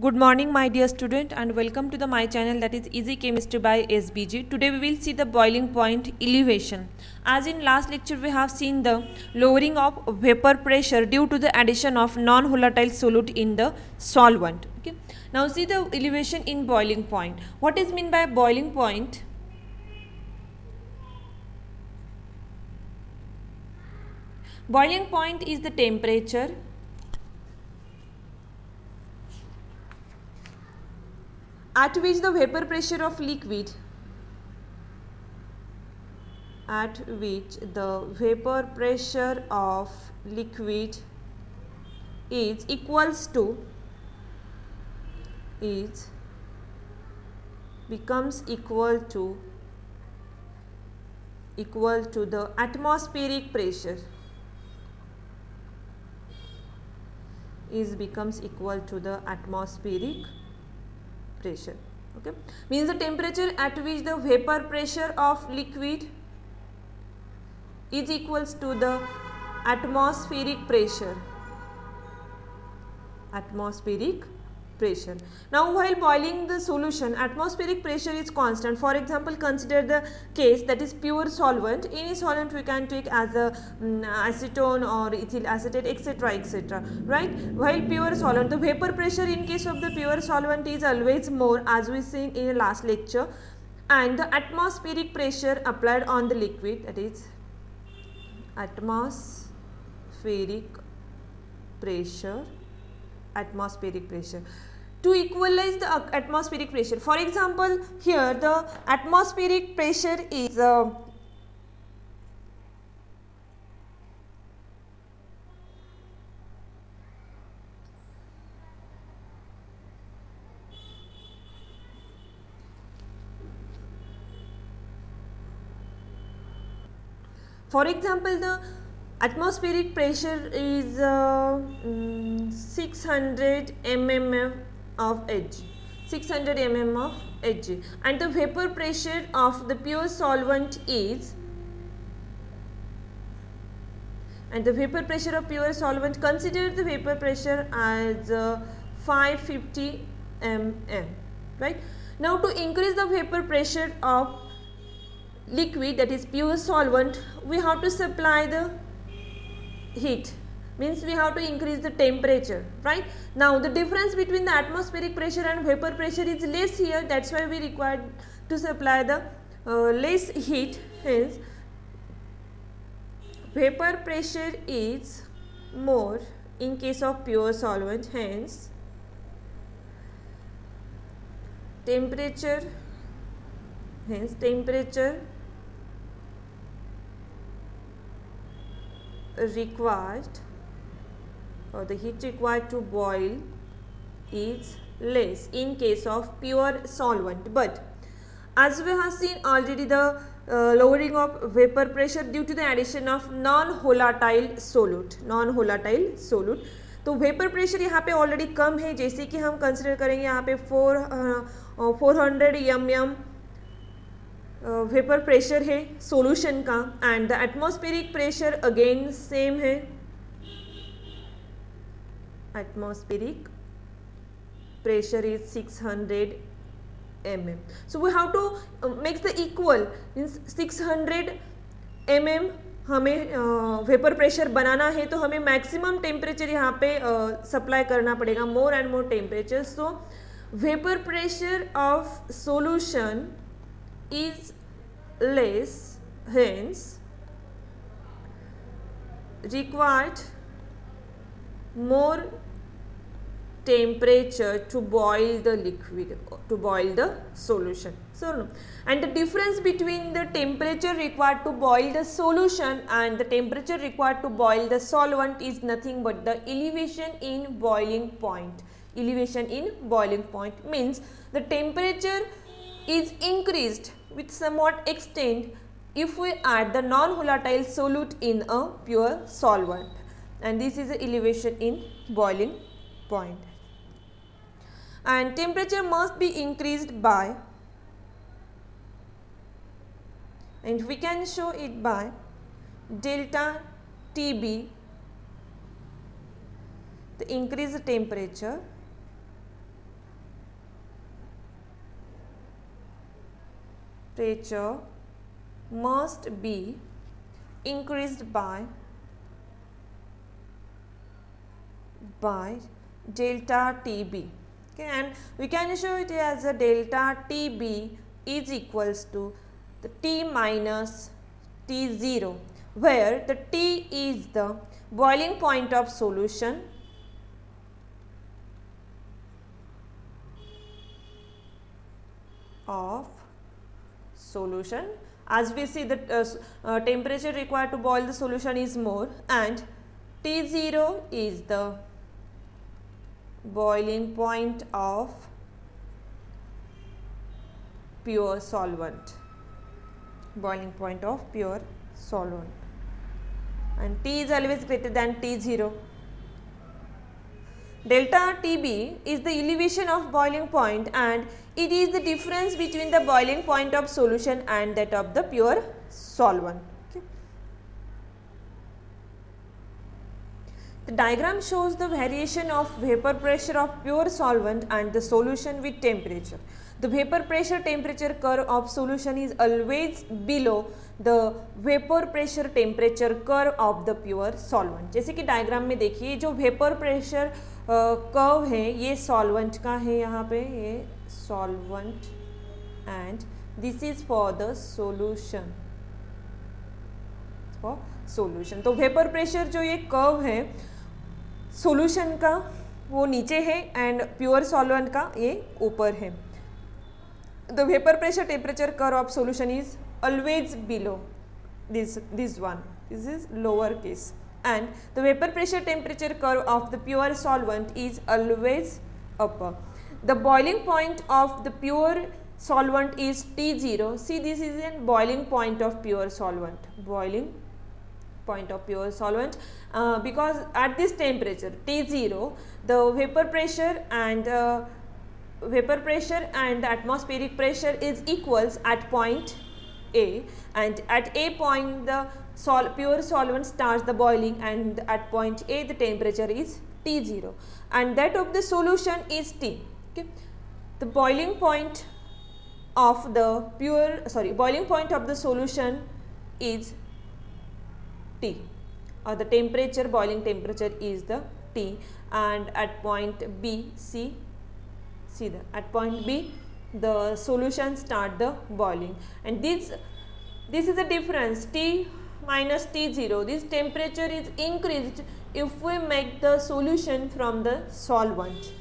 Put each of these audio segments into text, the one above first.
Good morning my dear student and welcome to the my channel that is Easy Chemistry by SBG. Today we will see the boiling point elevation. As in last lecture we have seen the lowering of vapor pressure due to the addition of non-volatile solute in the solvent. Okay. Now see the elevation in boiling point. What is mean by boiling point? Boiling point is the temperature at which the vapor pressure of liquid? At which the vapor pressure of liquid is equals to is becomes equal to equal to the atmospheric pressure. Is becomes equal to the atmospheric pressure okay? Means the temperature at which the vapor pressure of liquid is equals to the atmospheric pressure. Atmospheric pressure. Now while boiling the solution atmospheric pressure is constant. For example consider the case that is pure solvent. Any solvent we can take as a um, acetone or ethyl acetate etc etc right? While pure solvent the vapor pressure in case of the pure solvent is always more as we seen in the last lecture and the atmospheric pressure applied on the liquid that is atmospheric pressure atmospheric pressure. To equalize the atmospheric pressure for example here the atmospheric pressure is uh, for example the atmospheric pressure is uh, um, 600 mm of Hg 600 mm of Hg and the vapor pressure of the pure solvent is? And the vapor pressure of pure solvent consider the vapor pressure as uh, 550 mm right? Now to increase the vapor pressure of liquid that is pure solvent we have to supply the heat. Means we have to increase the temperature right? Now the difference between the atmospheric pressure and vapor pressure is less here. That's why we require to supply the uh, less heat. Hence vapor pressure is more in case of pure solvent. Hence temperature hence temperature required or the heat required to boil is less in case of pure solvent but as we have seen already the uh, lowering of vapor pressure due to the addition of non-volatile solute non-volatile solute तो vapour pressure यहाँ पे already कम है जैसे कि हम consider करेंगे यहाँ पे four four hundred m m vapour pressure है सॉल्यूशन का and the atmospheric pressure again same है। Atmospheric pressure is 600 mm. So we have to uh, make the equal. Means 600 mm हमें वेपर प्रेशर बनाना है तो हमें मैक्सिमम टेम्परेचर यहाँ पे सप्लाई uh, करना पड़ेगा more and more temperature so vapour pressure of solution is less hence required more temperature to boil the liquid to boil the solution. So, and the difference between the temperature required to boil the solution and the temperature required to boil the solvent is nothing but the elevation in boiling point. Elevation in boiling point means the temperature is increased with somewhat extent if we add the non-volatile solute in a pure solvent. And this is the elevation in boiling point. And temperature must be increased by and we can show it by delta TB the increased temperature temperature must be increased by by delta TB. Okay and we can show it as a delta TB is equals to the T minus T0 where the T is the boiling point of solution of solution. As we see the uh, uh, temperature required to boil the solution is more and T0 is the boiling point of pure solvent. Boiling point of pure solvent. And T is always greater than T0 Delta TB is the elevation of boiling point and it is the difference between the boiling point of solution and that of the pure solvent. Okay. The diagram shows the variation of vapor pressure of pure solvent and the solution with temperature. The vapor pressure temperature curve of solution is always below the vapour pressure temperature curve of the pure solvent जैसे कि diagram में देखिए जो vapour pressure curve है, ये solvent का है यहाँ पे, ये solvent and this is for the solution for solution तो वेपर प्रेशर जो ये कर्व है सॉल्यूशन का वो नीचे है एंड प्योर सॉल्वेंट का ये ऊपर है. The vapour pressure temperature curve of solution is always below this this one this is lower case. And the vapor pressure temperature curve of the pure solvent is always upper. The boiling point of the pure solvent is T0. See this is a boiling point of pure solvent. Boiling point of pure solvent uh, because at this temperature T0 the vapor pressure and uh, vapor pressure and atmospheric pressure is equals at point a and at A point the sol pure solvent starts the boiling and at point A the temperature is T0 and that of the solution is T. Okay. The boiling point of the pure sorry boiling point of the solution is T. Or the temperature boiling temperature is the T. And at point B see see the at point B the solution start the boiling. And this this is the difference. T minus T0 this temperature is increased if we make the solution from the solvent.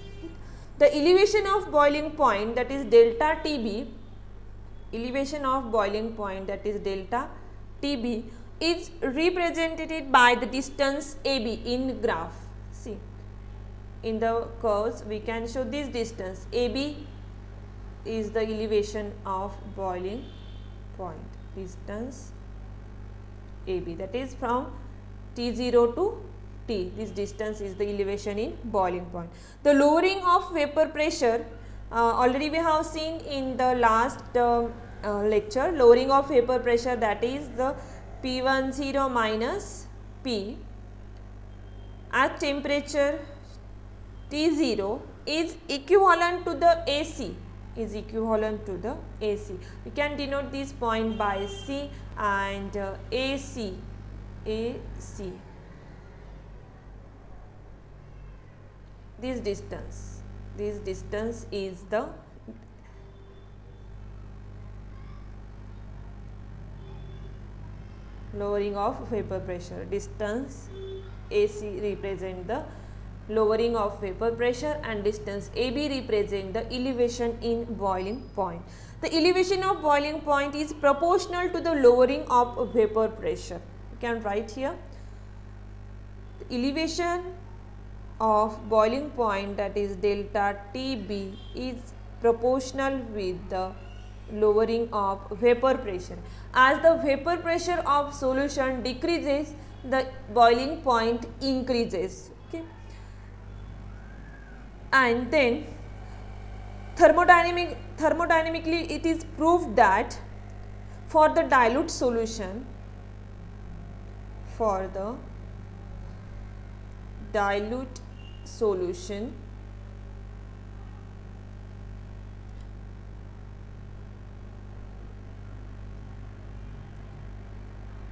The elevation of boiling point that is delta TB elevation of boiling point that is delta TB is represented by the distance AB in graph. See in the curves we can show this distance AB is the elevation of boiling point distance AB that is from T0 to T this distance is the elevation in boiling point. The lowering of vapor pressure uh, already we have seen in the last uh, uh, lecture lowering of vapor pressure that is the P10 minus P at temperature T0 is equivalent to the AC is equivalent to the AC. We can denote this point by C and uh, AC, AC. This distance, this distance is the lowering of vapor pressure. Distance AC represent the lowering of vapor pressure and distance AB represent the elevation in boiling point. The elevation of boiling point is proportional to the lowering of vapor pressure. You can write here. The elevation of boiling point that is delta TB is proportional with the lowering of vapor pressure. As the vapor pressure of solution decreases, the boiling point increases and then thermodynamic thermodynamically it is proved that for the dilute solution for the dilute solution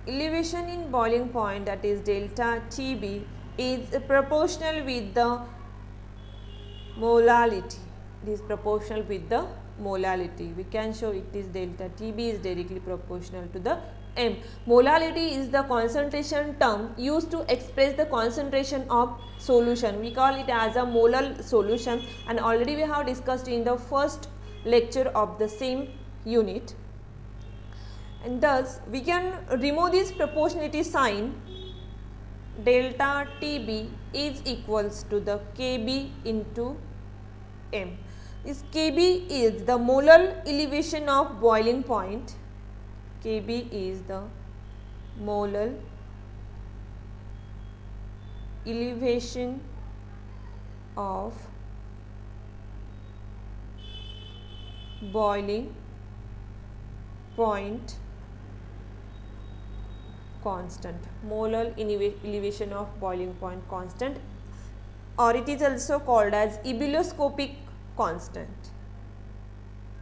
elevation in boiling point that is delta TB is proportional with the molality. It is proportional with the molality. We can show it is delta TB is directly proportional to the M. Molality is the concentration term used to express the concentration of solution. We call it as a molar solution and already we have discussed in the first lecture of the same unit. And thus, we can remove this proportionality sign delta TB is equals to the KB into M. This KB is the molal elevation of boiling point Kb is the molal elevation of boiling point constant. Molal elevation of boiling point constant. Or it is also called as ebullioscopic constant.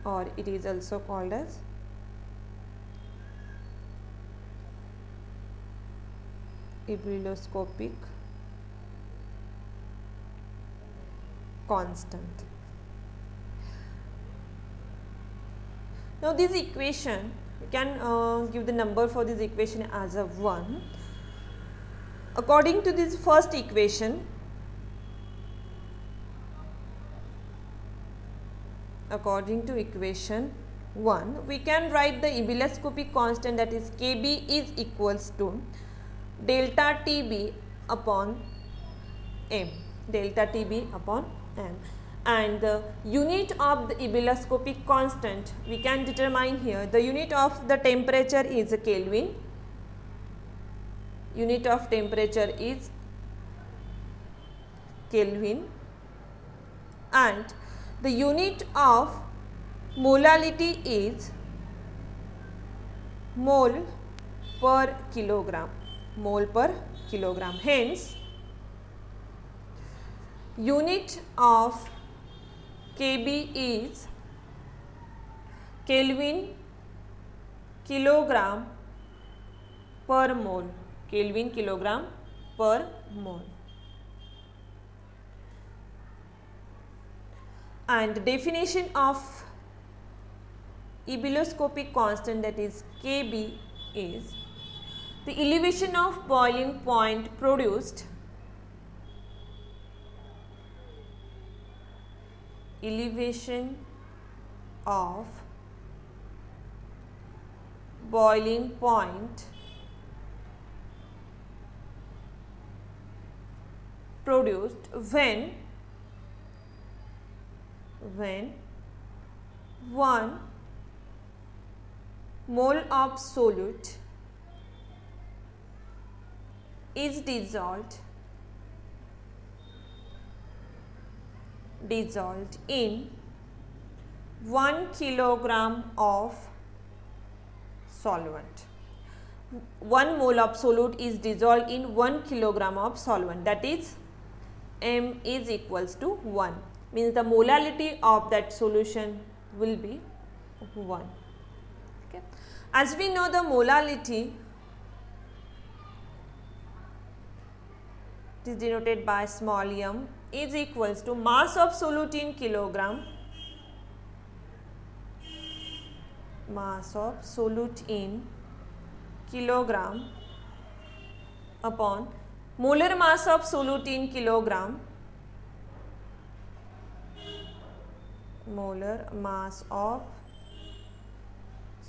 Or it is also called as ebullioscopic constant. Now this equation we can uh, give the number for this equation as a 1. According to this first equation according to equation 1 we can write the ebullioscopic constant that is Kb is equals to delta TB upon M, delta TB upon M and the unit of the ebullioscopic constant we can determine here the unit of the temperature is Kelvin, unit of temperature is Kelvin and the unit of molality is mole per kilogram mole per kilogram. Hence, unit of Kb is Kelvin kilogram per mole, Kelvin kilogram per mole. And the definition of ebullioscopic constant that is Kb is the elevation of boiling point produced elevation of boiling point produced when when 1 mole of solute is dissolved dissolved in 1 kilogram of solvent. 1 mole of solute is dissolved in 1 kilogram of solvent that is M is equals to 1 means the molality of that solution will be 1. Okay. As we know the molality it is denoted by small m is equals to mass of solute in kilogram mass of solute in kilogram upon molar mass of solute in kilogram molar mass of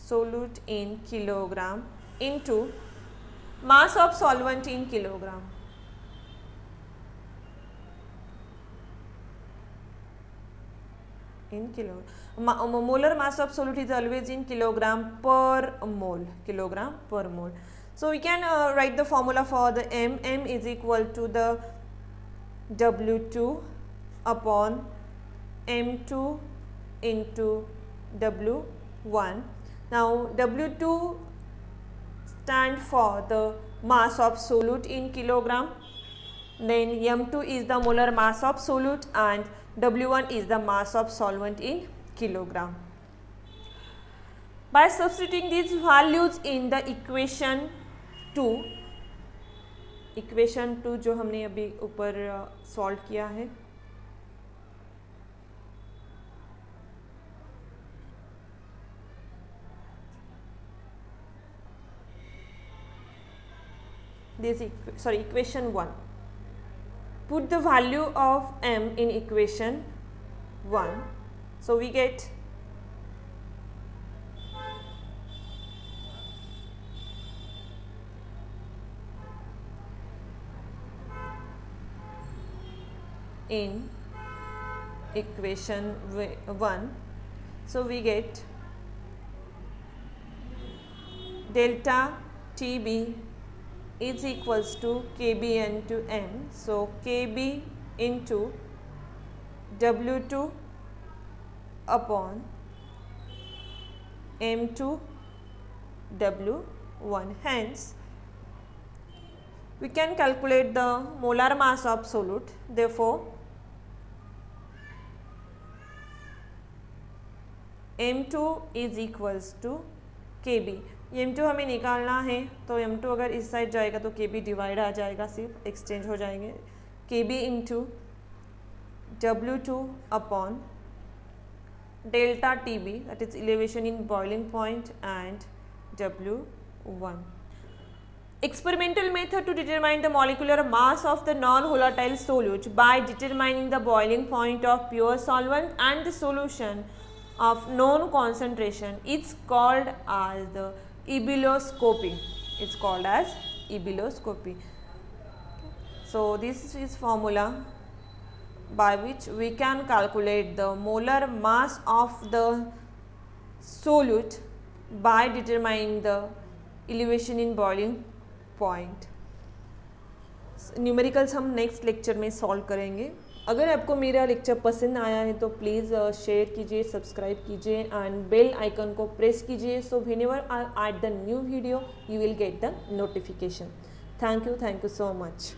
solute in kilogram into mass of solvent in kilogram in kilo. Ma molar mass of solute is always in kilogram per mole, kilogram per mole. So, we can uh, write the formula for the M, M is equal to the W2 upon M2 into W1. Now, W2 stand for the mass of solute in kilogram, then M2 is the molar mass of solute and W1 is the mass of solvent in kilogram. By substituting these values in the equation two equation two जो हमने अभी ऊपर solve किया है this sorry equation 1 put the value of m in equation 1 so we get in equation 1 so we get delta TB is equals to kbn to m. So, kb into w2 upon m2 w1. Hence, we can calculate the molar mass of solute. Therefore, m2 is equals to kb. M two हमें निकालना है तो M to अगर इस side जाएगा तो के B divide आ जाएगा, सिर्फ़ एक्सचेंज हो जाएँगे। K B in to W two upon delta T B that is elevation in boiling point and W one experimental method to determine the molecular mass of the non volatile सोल्यूज by determining the boiling point of pure solvent and the solution of known concentration it's called as the ebullioscopy it's called as ebullioscopy so this is formula by which we can calculate the molar mass of the solute by determining the elevation in boiling point. Numerical sum next lecture may solve करेंगे. अगर आपको मेरा lecture पसंद आया है तो please share कीजिए subscribe कीजिए एंड बेल आइकन को प्रेस कीजिए so whenever I at the new video you will get the notification thank you thank you so much